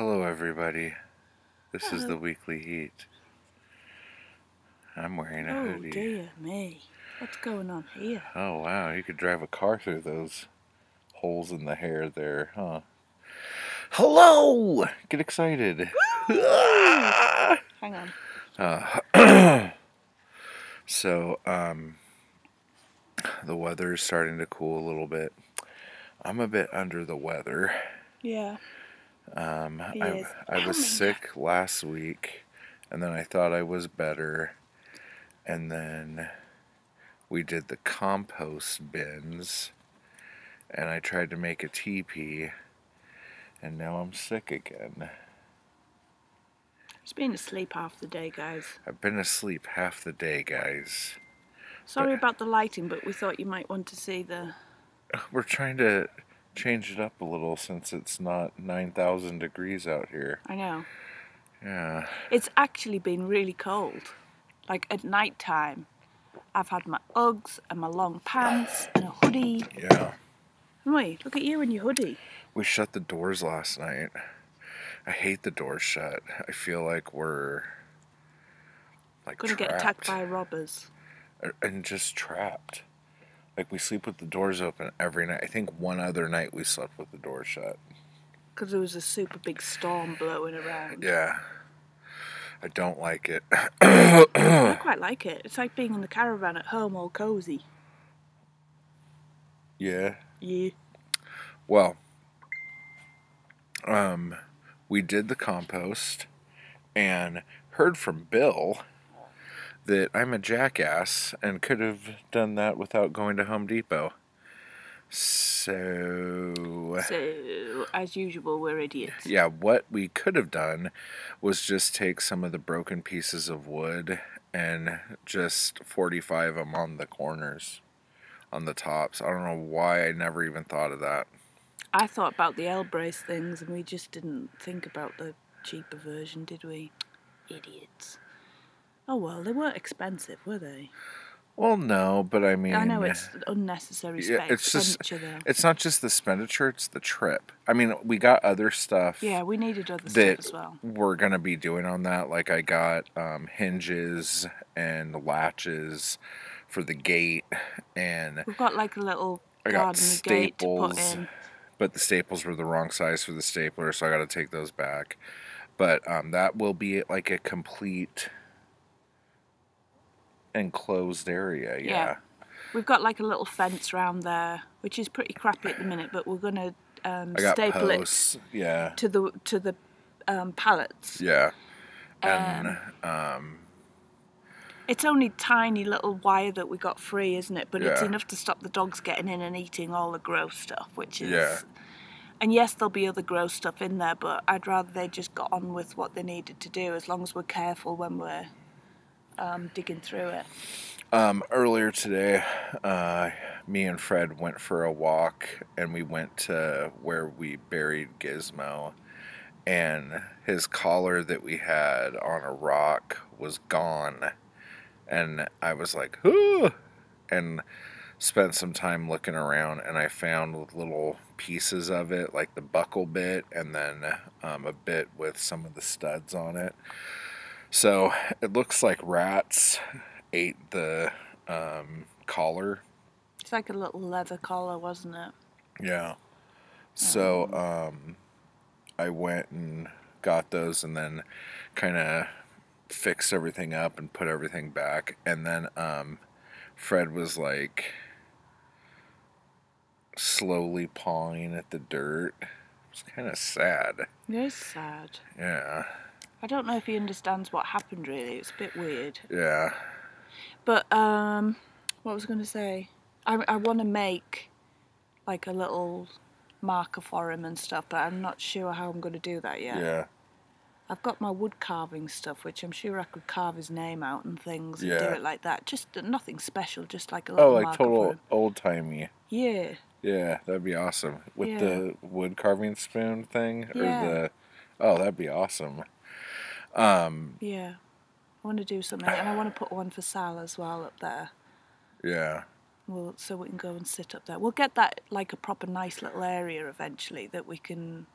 Hello, everybody. This is the weekly heat. I'm wearing a Oh hoodie. dear me. What's going on here? Oh, wow. You could drive a car through those holes in the hair there, huh? Hello! Get excited. Ah! Hang on. Uh, so, um, the weather's starting to cool a little bit. I'm a bit under the weather. Yeah. Um, I. I was sick last week, and then I thought I was better, and then we did the compost bins, and I tried to make a teepee, and now I'm sick again. Just been asleep half the day, guys. I've been asleep half the day, guys. Sorry But- about the lighting, but we thought you might want to see the. We're trying to change it up a little since it's not 9,000 degrees out here. I know. Yeah. It's actually been really cold. Like at night time, I've had my Uggs and my long pants and a hoodie. Yeah. Wait, look at you in your hoodie. We shut the doors last night. I hate the doors shut. I feel like we're like Gonna trapped. get attacked by robbers. And just trapped. Like we sleep with the doors open every night. I think one other night we slept with the door shut. Because there was a super big storm blowing around. Yeah. I don't like it. I quite like it. It's like being in the caravan at home, all cozy. yeah. Yeah. Well, um, we did the compost and heard from Bill that I'm a jackass and could have done that without going to Home Depot. So, So, as usual, we're idiots. yeah, what we could have done was just take some of the broken pieces of wood and just 45 them on the corners, on the tops. I don't know why I never even thought of that. I thought about the L brace things, and we just didn't think about the cheaper version, did we? Idiots. Oh well, they weren't expensive, were they? Well, no, but I mean, I know it's unnecessary yeah, it's just though. it's not just the expenditure; it's the trip. I mean, we got other stuff Yeah, we needed other that stuff as well. we're gonna be doing on that. Like I got um, hinges and latches for the gate, and We've got like a little I got garden gate to put staples, in. but the staples were the wrong size for the stapler, so I got to take those back. But um, that will be like a complete enclosed area. Yeah. Yeah. We've got like a little fence round there, which is pretty crappy at the minute, but we're gonna um, staple posts. Yeah. it to the to the um, pallets. Yeah. And um, It's only tiny little wire that we got free, isn't it? But it's enough to stop the dogs getting in and eating all the gross stuff, which is. Yeah. And yes, there'll be other gross stuff in there, but I'd rather they just got on with what they needed to do, as long as we're careful when we're um, digging through it. um, earlier today, uh, me and Fred went for a walk, and we went to where we buried Gizmo, and his collar that we had on a rock was gone, and I was like, "Ooh!" and spent some time looking around, and I found little pieces of it, like the buckle bit, and then um, a bit with some of the studs on it. So it looks like rats ate the um, collar. It's like a little leather collar, wasn't it? Yeah. So um, I went and got those and then kind of fixed everything up and put everything back. And then um, Fred was like slowly pawing at the dirt. It was kind of sad. It is sad. Yeah. I don't know if he understands what happened really. It's a bit weird. Yeah. But um, what was I going to say? I I want to make like a little marker for him and stuff, but I'm not sure how I'm going to do that yet. Yeah. I've got my wood carving stuff, which I'm sure I could carve his name out and things and do it like that. Just nothing special, just like a little Oh, like total old timey. Yeah, Yeah, that'd be awesome. With Yeah. the wood carving spoon thing or Yeah. the Oh, that'd be awesome. Um, yeah. I want to do something, and I want to put one for Sal as well up there. yeah. Well, so we can go and sit up there. We'll get that like a proper nice little area eventually that we can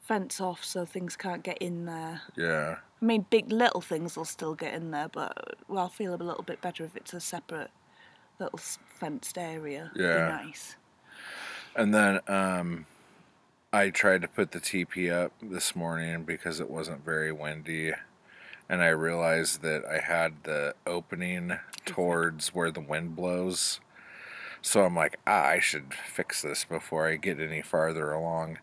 fence off so things can't get in there. Yeah. I mean, big little things will still get in there, but well, I'll feel a little bit better if it's a separate little fenced area. It'd Yeah. Be nice. And then um, I tried to put the teepee up this morning because it wasn't very windy. And I realized that I had the opening towards where the wind blows. So I'm like, ah, I should fix this before I get any farther along.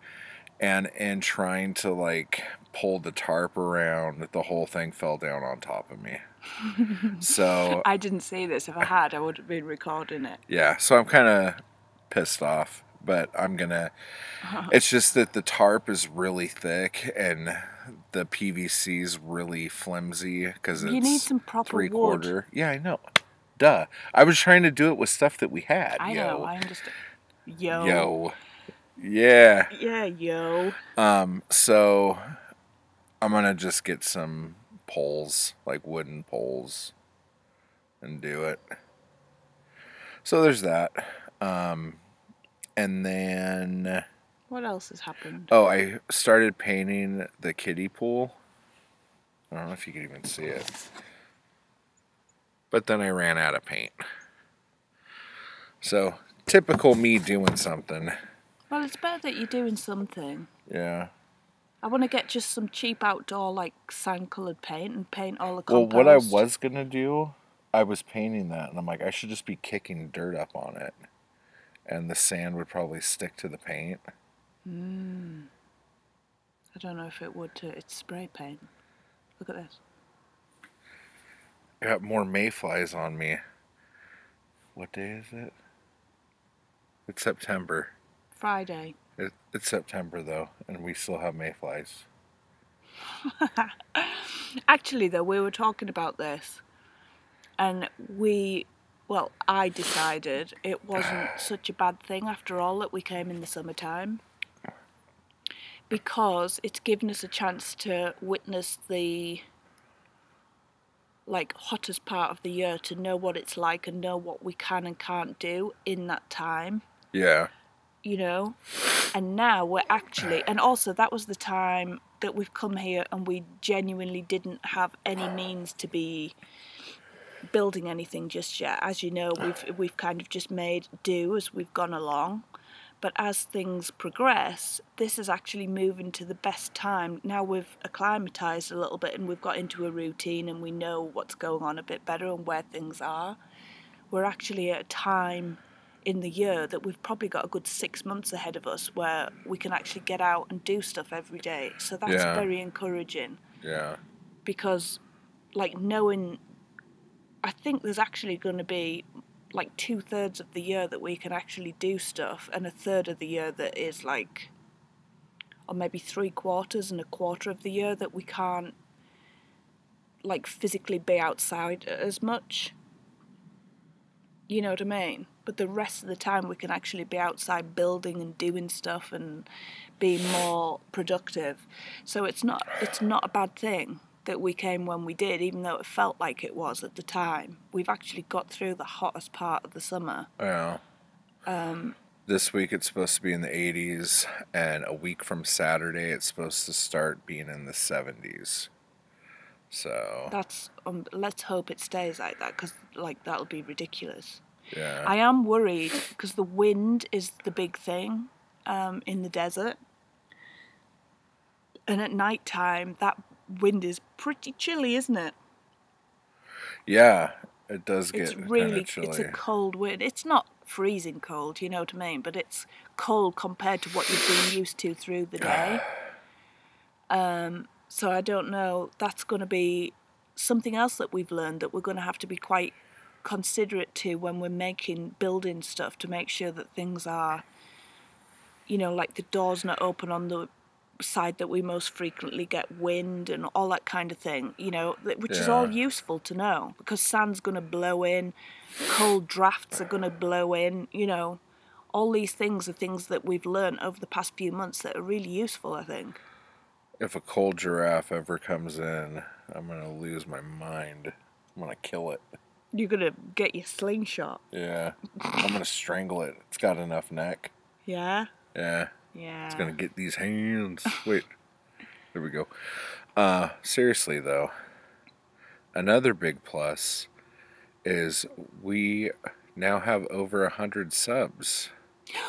And in trying to like pull the tarp around, the whole thing fell down on top of me. so I didn't say this. If I had, I would have been recording it. yeah, so I'm kind of pissed off, but I'm gonna. It's just that the tarp is really thick and the PVC's really flimsy because it's You need some proper three wood. quarter. Yeah, I know. Duh. I was trying to do it with stuff that we had. I yo. know. I understand. Yo. Yo. Yeah. Yeah, yo. Um. So I'm gonna just get some poles, like wooden poles, and do it. So there's that. Um, and then What else has happened? oh, I started painting the kiddie pool. I don't know if you can even see it. But then I ran out of paint. So typical me doing something. Well, it's better that you're doing something. Yeah. I want to get just some cheap outdoor, like sand coloured paint and paint all the Well, what I was gonna do, I was painting that, and I'm like, I should just be kicking dirt up on it, and the sand would probably stick to the paint. Hmm. I don't know if it would. To, it's spray paint. Look at this. I got more mayflies on me. What day is it? It's September. Friday. It, it's September though, and we still have mayflies. Actually, though, we were talking about this, and we, well, I decided it wasn't such a bad thing after all that we came in the summertime. Because it's given us a chance to witness the like hottest part of the year to know what it's like and know what we can and can't do in that time. Yeah. you know? And now we're actually and also that was the time that we've come here and we genuinely didn't have any means to be building anything just yet as you know we've we've kind of just made do as we've gone along but as things progress this is actually moving to the best time now we've acclimatized a little bit and we've got into a routine and we know what's going on a bit better and where things are we're actually at a time in the year that we've probably got a good six months ahead of us where we can actually get out and do stuff every day. So that's Yeah. very encouraging Yeah. because, like, knowing, I think there's actually going to be like two thirds of the year that we can actually do stuff, and a third of the year that is like, or maybe three quarters and a quarter of the year that we can't, like, physically be outside as much. You know what I mean? But the rest of the time we can actually be outside building and doing stuff and be more productive. So it's not it's not a bad thing that we came when we did, even though it felt like it was at the time. We've actually got through the hottest part of the summer. Yeah. Um, This week it's supposed to be in the 80s, and a week from Saturday it's supposed to start being in the 70s. So that's um, let's hope it stays like that because like that'll be ridiculous. yeah. I am worried because the wind is the big thing um, in the desert, and at night time that wind is pretty chilly, isn't it? yeah. It does get It's really chilly. it's a cold wind. It's not freezing cold, you know what I mean, but it's cold compared to what you've been used to through the day. Um, so I don't know. That's going to be something else that we've learned that we're going to have to be quite considerate to when we're making building stuff to make sure that things are, you know, like the doors not open on the side that we most frequently get wind and all that kind of thing, you know, which is all useful to know because sand's going to blow in, cold drafts are going to blow in, you know. All these things are things that we've learned over the past few months that are really useful, I think. If a cold giraffe ever comes in, I'm gonna lose my mind. I'm gonna kill it. You're going to get your slingshot. Yeah. I'm gonna strangle it. It's got enough neck. Yeah? Yeah. Yeah. It's gonna get these hands. Wait, there we go. Uh, seriously though, another big plus is we now have over a hundred subs.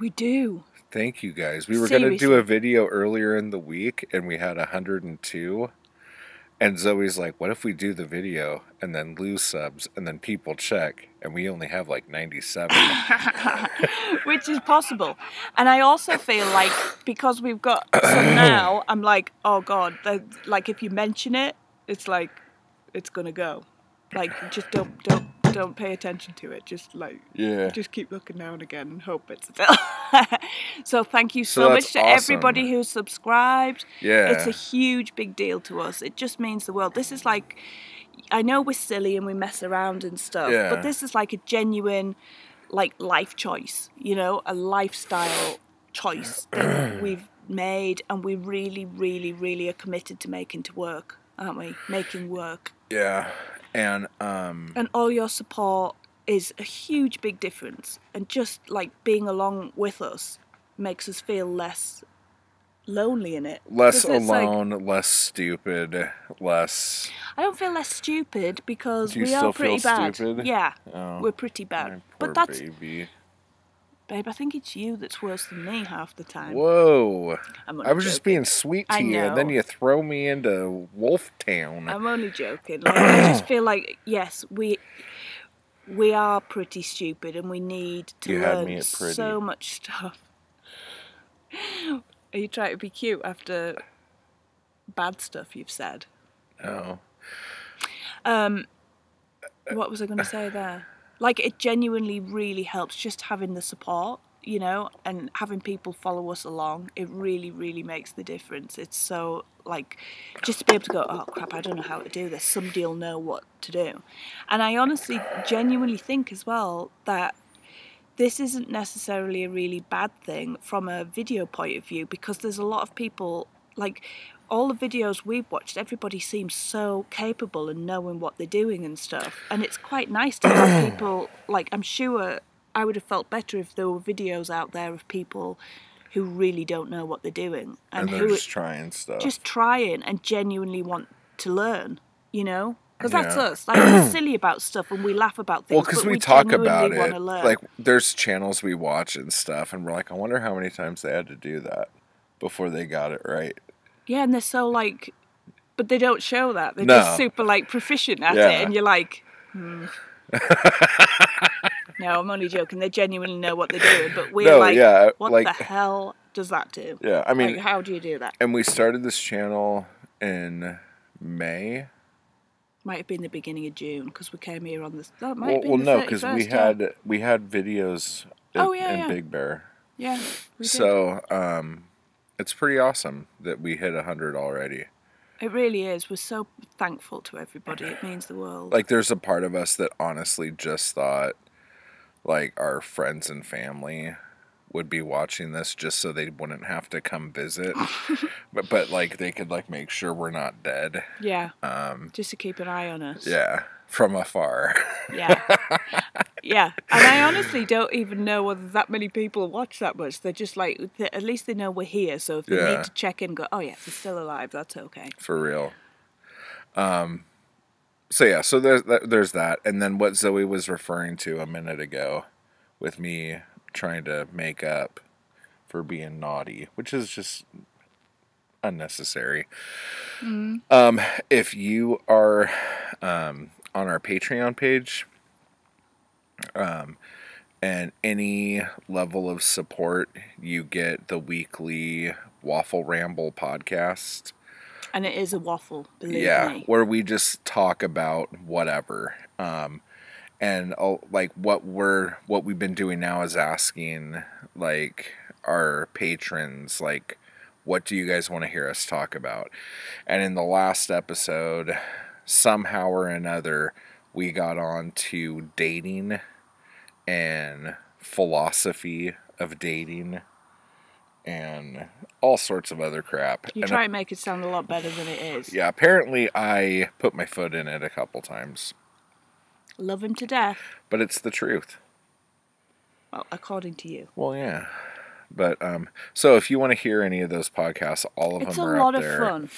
We do. Thank you guys. We were gonna do a video earlier in the week, and we had a hundred and Zoe's like, "What if we do the video and then lose subs, and then people check, and we only have like ninety-seven? Which is possible. And I also feel like because we've got some now, I'm like, oh God, like if you mention it, it's like, it's going to go. Like, just don't, don't, don't pay attention to it. Just like, yeah. just keep looking now and again and hope it's still. so thank you So so, much to awesome. everybody who's subscribed. Yeah. It's a huge big deal to us. It just means the world. This is like, I know we're silly and we mess around and stuff, Yeah. but this is like a genuine, like life choice. You know, a lifestyle choice that we've made, and we really, really, really are committed to making to work, aren't we? Making work, Yeah. And um and all your support is a huge, big difference. And just like being along with us makes us feel less lonely in it. less it's like- alone, less stupid, less I don't feel less stupid because we are pretty bad. stupid? Yeah, oh, we're pretty bad. But that's, baby. Babe, I think it's you that's worse than me half the time. Whoa. I was just being sweet to you, and then you throw me into Wolf Town. I'm only joking. Like, I just feel like yes, we we are pretty stupid, and we need to You learn so much stuff. Are you trying to be cute after bad stuff you've said? oh. Um, what was I going to say there? Like, it genuinely really helps just having the support, you know, and having people follow us along. It really, really makes the difference. It's so, like, just to be able to go, oh crap, I don't know how to do this. Somebody will know what to do. And I honestly, genuinely think as well that this isn't necessarily a really bad thing from a video point of view because there's a lot of people like all the videos we've watched everybody seems so capable and knowing what they're doing and stuff and it's quite nice to have people like i'm sure i would have felt better if there were videos out there of people who really don't know what they're doing And, and, they're who just trying stuff. just trying and genuinely want to learn you know because that's Yeah. us like we're silly about stuff and we laugh about things well, because but we, talk about it. Like, there's channels we watch and stuff, and we're like, I wonder how many times they had to do that before they got it right. Yeah, and they're so like, but they don't show that. They're No. just super like proficient at Yeah. it, and you're like, hmm. no, I'm only joking. They genuinely know what they're doing, but we're No, like, yeah, what like- the hell does that do? Yeah, I mean, like, how do you do that? and we started this channel in May. Might have been the beginning of June because we came here on this. That might Well, have been well no, because we 31st, yeah. had we had videos in, Oh, yeah, in yeah. Big Bear. yeah. So um, it's pretty awesome that we hit a hundred already. it really is. We're so thankful to everybody. It means the world. Like, there's a part of us that honestly just thought, like, our friends and family would be watching this just so they wouldn't have to come visit, but but like they could like make sure we're not dead. yeah, Um, just to keep an eye on us. yeah, from afar. Yeah. yeah. And I honestly don't even know whether that many people watch that much. They're just like, at least they know we're here. So if they Yeah. need to check in, go, oh, yeah, they're still alive. That's okay. for real. Um, so yeah, so there's that, there's that, and then what Zoe was referring to a minute ago, with me trying to make up for being naughty, which is just unnecessary. Um, if you are um, on our Patreon page, um, and any level of support, you get the weekly Waffle Ramble podcast. And it is a waffle, believe yeah me. where we just talk about whatever. Um and uh, like what we're what we've been doing now is asking like our patrons like what do you guys want to hear us talk about? And in the last episode somehow or another we got on to dating and philosophy of dating and all sorts of other crap You And try and make it sound a lot better than it is. yeah, apparently I put my foot in it a couple times, Love him to death. but it's the truth. Well, according to you. Well, yeah. But um, so if you want to hear any of those podcasts, all of It's them are a lot of fun.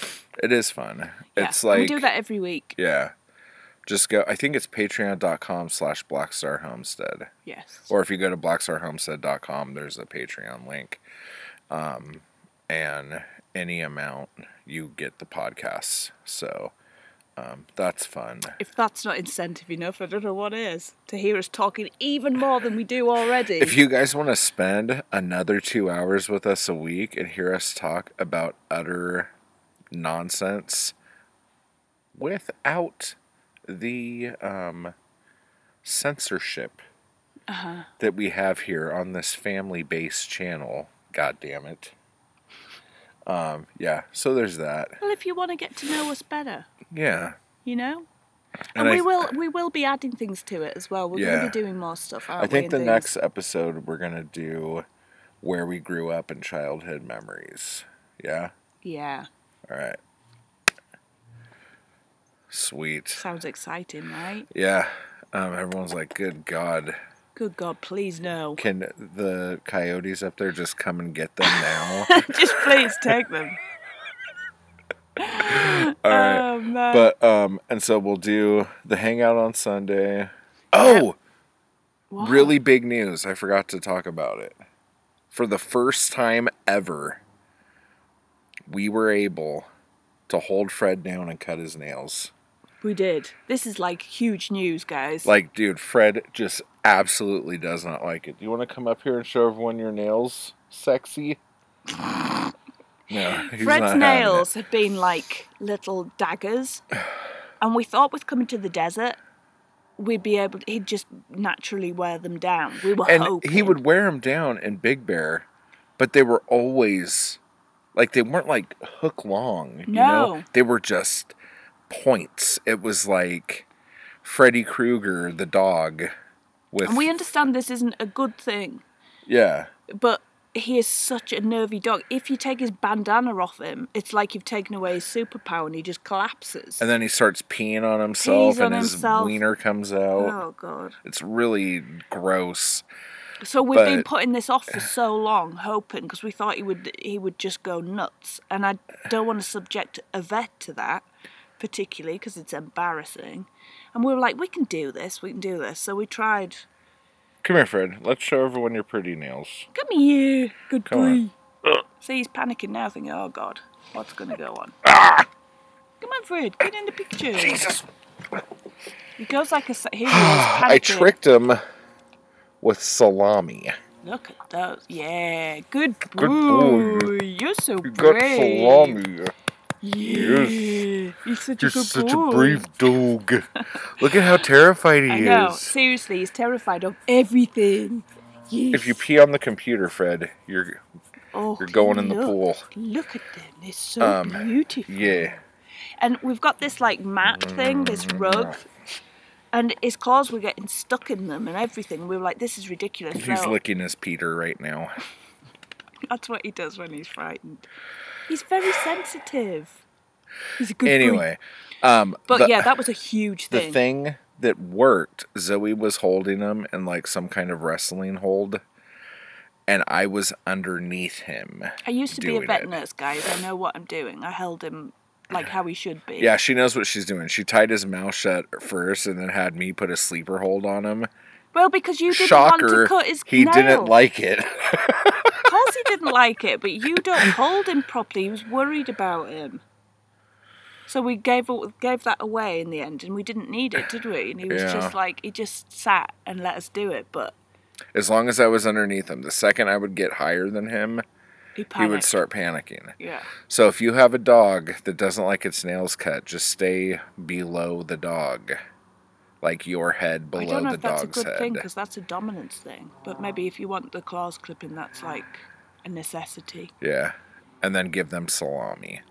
It is fun. Yeah, It's we do that every week. yeah. Just go. I think it's patreon.com slash Blackstar Homestead. Yes. Or if you go to blackstarhomestead.com, there's a Patreon link. Um, and any amount you get the podcasts. So um, that's fun. if that's not incentive enough, I don't know what is. To hear us talking even more than we do already. If you guys want to spend another two hours with us a week and hear us talk about utter nonsense without the um, censorship uh-huh. that we have here on this family based channel, god damn it. Um, yeah, so there's that. Well, if you want to get to know us better, Yeah. you know. And And, we th- will we will be adding things to it as well. We're going to be doing more stuff. I think the and next episode we're going to do where we grew up and childhood memories. Yeah? Yeah, All right. Sweet. sounds exciting, right? Yeah. Um, everyone's like, good God. Good God, please no. Can the coyotes up there just come and get them now? Just please take them. All right. Oh. But, um, and so we'll do the hangout on Sunday. Oh, What? really big news. I forgot to talk about it. For the first time ever, we were able to hold Fred down and cut his nails. We did. This is like huge news, guys. Like, dude, Fred just absolutely does not like it. Do you want to come up here and show everyone your nails, sexy? No, Fred's nails had been like little daggers, and we thought with coming to the desert, we'd be able. To, he'd just naturally wear them down. We were. And hoping. he would wear them down in Big Bear, but they were always like they weren't like hook long. You know, No. they were just points. It was like Freddy Krueger, the dog, with And we understand this isn't a good thing, yeah. but he is such a nervy dog. If you take his bandana off him, it's like you've taken away his superpower and he just collapses. And then he starts peeing on himself, Pees on and his himself. wiener comes out. oh god. It's really gross. So we've been putting this off for so long, hoping because we thought he would he would just go nuts, and I don't want to subject a vet to that, particularly because it's embarrassing. And we were like, we can do this, we can do this. So we tried. Come here, Fred. Let's show everyone your pretty nails. Come here, good Come boy. on. See, he's panicking now, thinking, oh god, what's gonna go on? Ah! Come on, Fred, get in the picture. Jesus! He goes like a he. I tricked him with salami. Look at those. Yeah, good boy. Good boy. You're so You got salami. Yeah. He's such You're a good such boy. a brave dog. Look at how terrified he I know. is. Seriously, he's terrified of everything. Yes. If you pee on the computer, Fred, you're oh, you're going in the pool. Look at them. They're so Um, beautiful. Yeah. And we've got this like mat thing, this rug. And his claws were getting stuck in them and everything. We were like, this is ridiculous. He's So licking his Peter right now. that's what he does when he's frightened. He's very sensitive. He's a good boy. Anyway, um, But the- yeah, that was a huge thing. the thing. thing that worked, Zoe was holding him in like some kind of wrestling hold, and I was underneath him. I used to be a vet it. nurse, guys. I know what I'm doing. I held him like how he should be. Yeah, she knows what she's doing. She tied his mouth shut first, and then had me put a sleeper hold on him. Well, because you didn't want Shocker, to cut his he nail. didn't like it. Of course, he didn't like it, but you don't hold him properly. He was worried about him. So we gave gave that away in the end, and we didn't need it, did we? And he was Yeah. just like he just sat and let us do it, but as long as I was underneath him, the second I would get higher than him, he he would start panicking. Yeah. So if you have a dog that doesn't like its nails cut, just stay below the dog, like your head below I don't know the if that's a good thing because that's a dominance thing. But maybe if you want the claws clipping, that's like a necessity. Yeah, and then give them salami.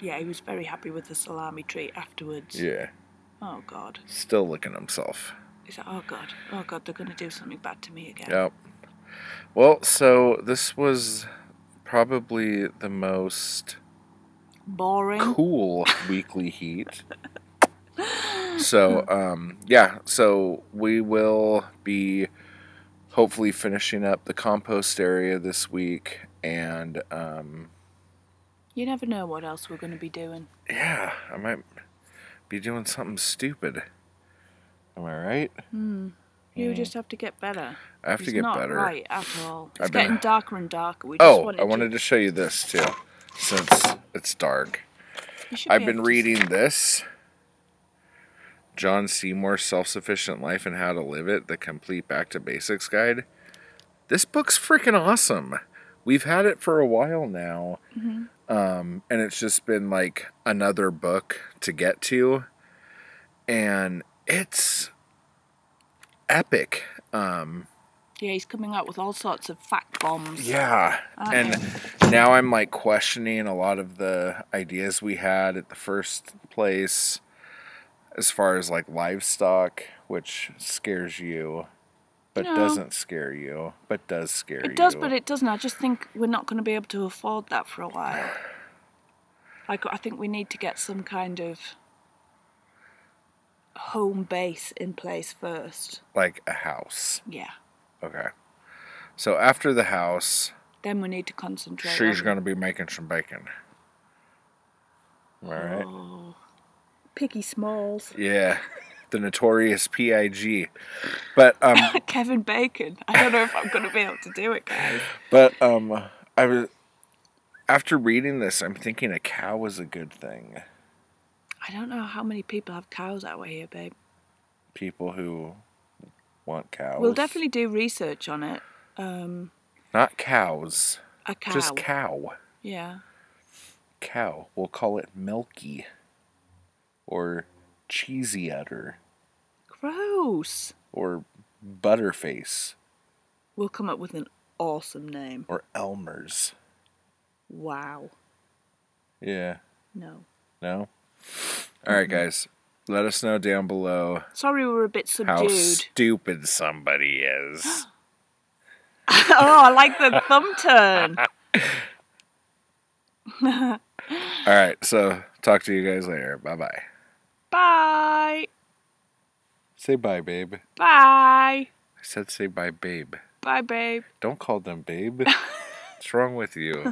Yeah, he was very happy with the salami treat afterwards. Yeah, Oh God. still licking himself. He's like, oh God, oh God, they're gonna do something bad to me again. Yep. Well, so this was probably the most Boring. cool weekly heat. So, um, yeah, so we will be hopefully finishing up the compost area this week and um, You never know what else we're going to be doing. yeah, I might be doing something stupid. Am I right? Hmm. You Mm. just have to get better. I have to It's get not better. right at all. It's I've been- getting darker and darker. We just Oh, wanted I wanted to show you this too, since it's dark. I've be been able to reading this John Seymour's Self Sufficient Life and How to Live It, the complete Back to Basics guide. This book's freaking awesome. We've had it for a while now, Mhm. um, and it's just been like another book to get to, and it's epic. Um, Yeah, he's coming out with all sorts of fact bombs. yeah, and now I'm like questioning a lot of the ideas we had at the first place as far as like livestock, which scares you, but No. doesn't scare you, but does scare you. It does, but it doesn't. I just think we're not going to be able to afford that for a while. Like, I think we need to get some kind of home base in place first. like a house. Yeah. Okay. So after the house, Then we need to concentrate. she's going to be making some bacon. All right. Oh. Piggie Smalls. Yeah. The notorious PIG. But um Kevin Bacon. I don't know if I'm going to be able to do it, guys. But um, I was after reading this, I'm thinking a cow is a good thing. I don't know how many people have cows out here, babe. People who want cows. We'll definitely do research on it. Um, not cows, a cow. just cow. Yeah. Cow. We'll call it Milky or Cheesy Udder Gross. or Butterface We'll come up with an awesome name. or Elmer's. Wow. Yeah. No. No. All right, guys. Let us know down below Sorry we were a bit subdued how stupid somebody is. oh, I like the thumb turn. All right, so talk to you guys later. Bye bye. Bye. Say bye, babe. Bye. I said say bye, babe. Bye, babe. Don't call them babe. What's wrong with you?